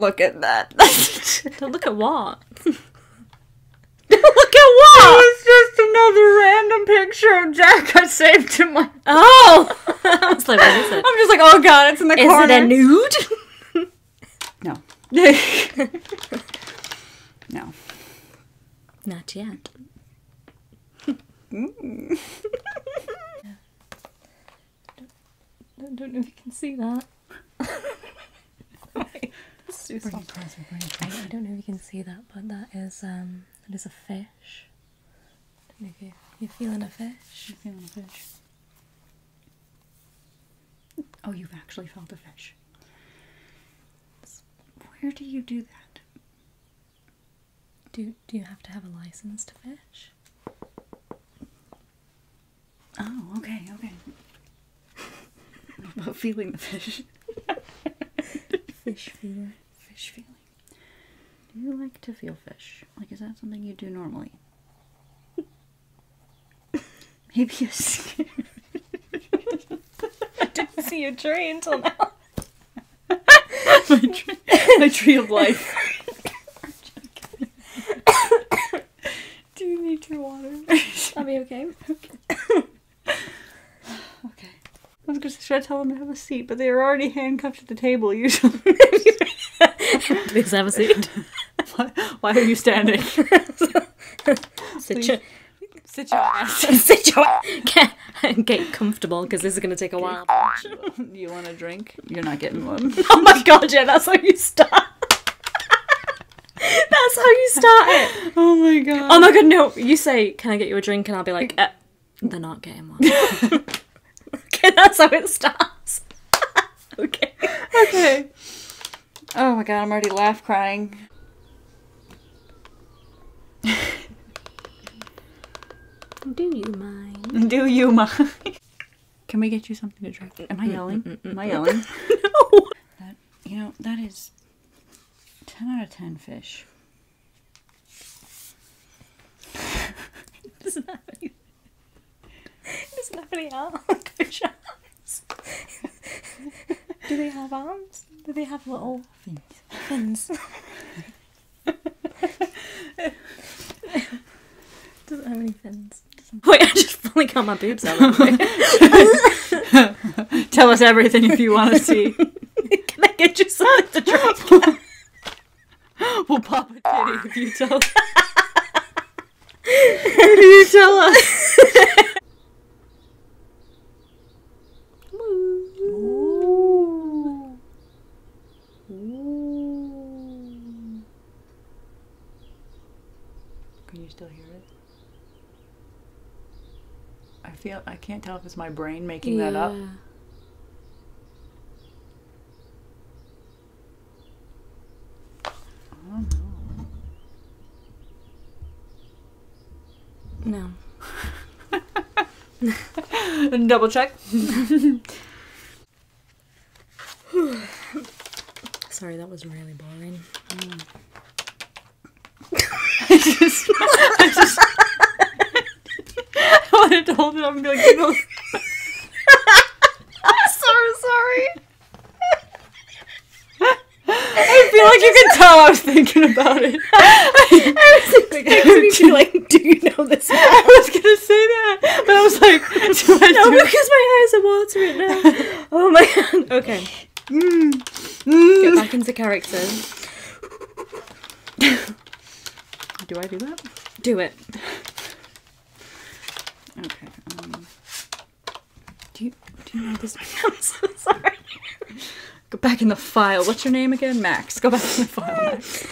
Look at that. Don't look at what? Look at what? It was just another random picture of Jack I saved to my. Oh! I was like, what is it? I'm just like, oh god, it's in the Is corner. it a nude? No. no. Not yet. Mm. I don't know if you can see that. Super I I don't know if you can see that, but that is um that is a fish. I don't know if you, you're feeling a fish. You're feeling a fish. Oh, you've actually felt a fish. Where do you do that? Do do you have to have a license to fish? Oh, okay, okay. About feeling the fish. Fish feeler. Fish feeling. Do you like to feel fish? Like, is that something you do normally? Maybe a skin. I didn't see your tree until now. my, tree, my tree of life. do you need your water? That'll be okay. Okay. I was gonna should I tell them to have a seat? But they are already handcuffed to the table, usually. Please have a seat. why, why are you standing? Sit your, Sit your ass. sit your, get, get comfortable because this is going to take a while. you want a drink? You're not getting one. Oh my god, yeah, that's how you start. that's how you start it. Oh my god. Oh my god, no. You say, can I get you a drink? And I'll be like, uh, they're not getting one. okay, that's how it starts. okay. okay. Oh my god, I'm already laugh crying. Do you mind? Do you mind? Can we get you something to drink? Am I yelling? Am I yelling? no. That, you know, that is 10 out of 10 fish. doesn't have any. It doesn't have any arms. Do they have arms? Do they have little fins? doesn't have any fins. Wait, I just fully got my boobs out. of the way. Tell us everything if you want to see. Can I get you something to drink? we'll pop a titty if you tell us. if you tell us. Still hear it? I feel I can't tell if it's my brain making that up. Oh No. no. Double check. Sorry, that was really boring. Mm. I just, I just, I wanted to hold it up and be like, you know, I'm so sorry. I feel like you can tell I was thinking about it. I was expecting you to like, do you know this? I was gonna say that, but I was like, do I No, do because my eyes are watering now. Oh my god. Okay, Mm. get Mm. back into character. Do I do that? Do it. Okay. Um, do you do you know this? I'm so sorry. Go back in the file. What's your name again? Max. Go back in the file, Max.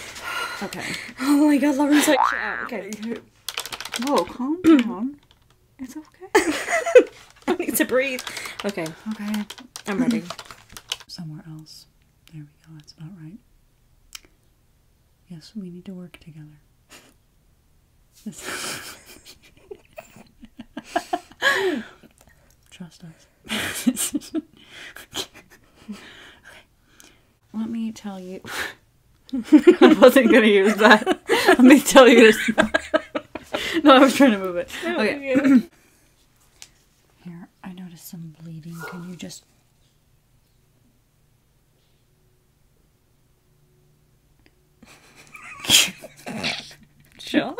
Okay. Oh my god, Lauren's like out. Okay. Whoa, calm down. It's okay. I need to breathe. Okay, Okay. I'm ready. Somewhere else. There we go. That's about right. Yes, we need to work together. Trust us. okay. Let me tell you. I wasn't gonna use that. Let me tell you this. no, I was trying to move it. Okay. Here, I noticed some bleeding. Can you just. sure.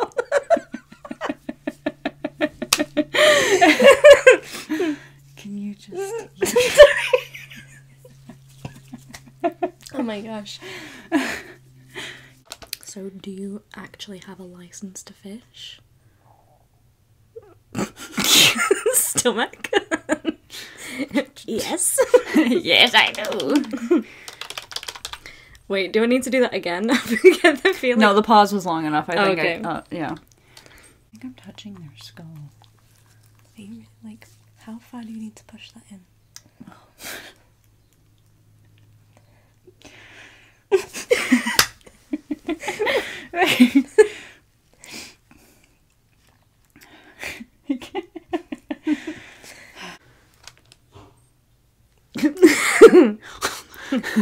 My gosh. So, do you actually have a license to fish? Stomach. yes. yes, I do. Wait, do I need to do that again? Get the feeling. No, the pause was long enough. I Oh, think. okay. I, uh, yeah. I think I'm touching their skull. Are you, like, how far do you need to push that in?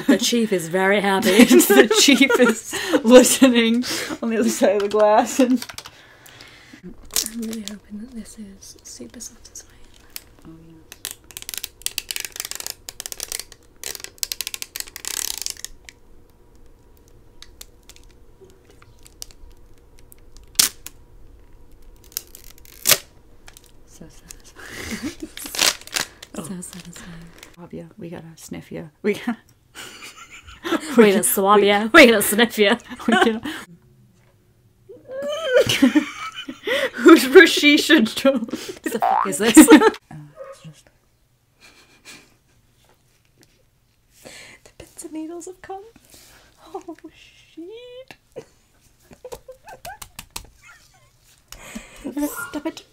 The chief is very happy. the chief is listening on the other side of the glass, and I'm really hoping that this is super satisfying. oh yeah. So satisfying. So satisfying. We gotta sniff ya. We gotta. We're gonna swab ya. We're gonna sniff. We gotta. Who's Rashida Jones? What the fuck is this? Just the pins and needles have come. Oh shit. Stop it.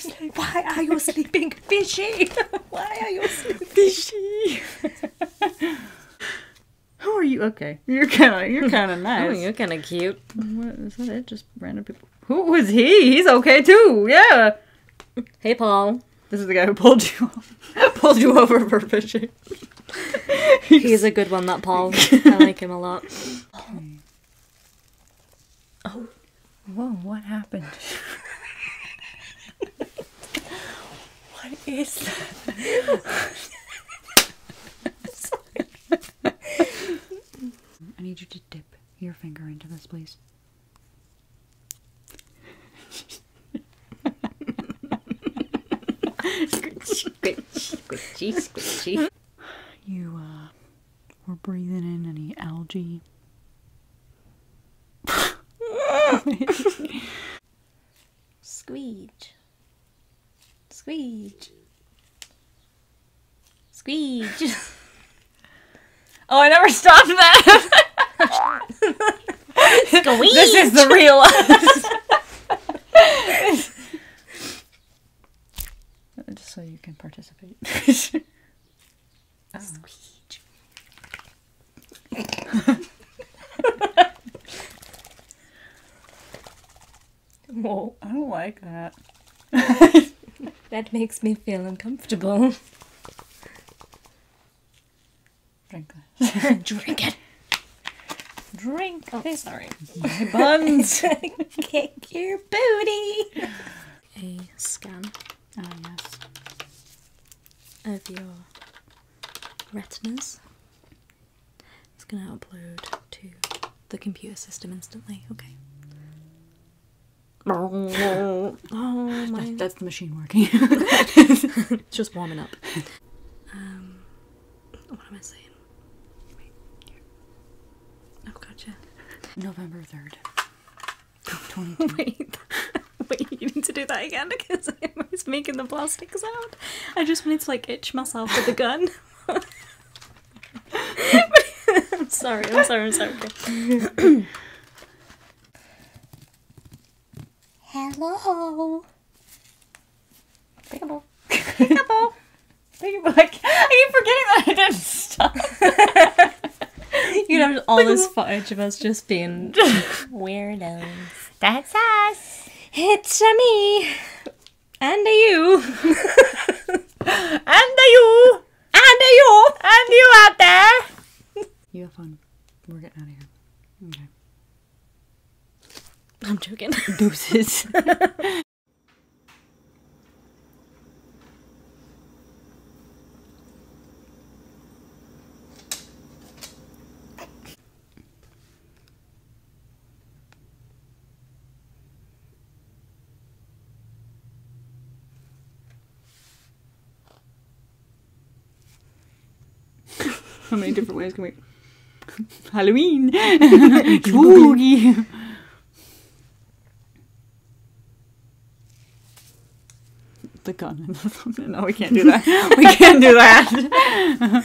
Sleeping? Why are you sleeping, fishy? Why are you sleeping? Fishy. Who are you? Okay, you're kind of you're kind of Oh, nice. you're kind of cute. What is that? It just random people. Who was he? He's okay too. Yeah. Hey, Paul. This is the guy who pulled you pulled you over for fishing. He's a good one, that Paul. I like him a lot. Oh. Whoa! What happened? what is that? I need you to dip your finger into this, please. Squishy, squishy. You uh were breathing in any algae. Squeege. Squeege. Squeege. Oh, I never stopped that. Squeege. this is the real us. Just so you can participate. Squeege. Whoa, I don't like that. that makes me feel uncomfortable. Drink that. Drink it. Drink Oh, sorry. my buns. Kick your booty. A scan Ah, yes. of your retinas. It's gonna upload to the computer system instantly. Okay. Oh my! That's the machine working. It's just warming up. Um, what am I saying? Oh, gotcha. November 3rd. 2020. Wait, wait, you need to do that again because I was making the plastic sound. I just wanted to like itch myself with the gun. I'm sorry, I'm sorry, I'm sorry. Okay. Hello. Peekaboo. Peekaboo. I keep forgetting that I didn't stop. You know, all this footage of us just being weirdos. That's us. It's a me. And a you. And you. And a you. And you out there. You have fun. We're getting out of here. I'm joking. Deuces. How many different ways can we? Halloween! Spooky! The gun. no, we can't do that. We can't do that.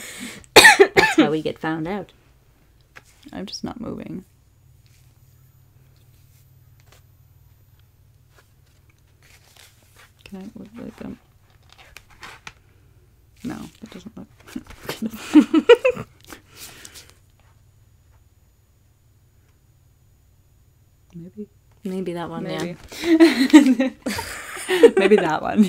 That's how we get found out. I'm just not moving. Can I look like um? No, that doesn't look. Maybe. Maybe that one, Maybe. yeah. Maybe that one.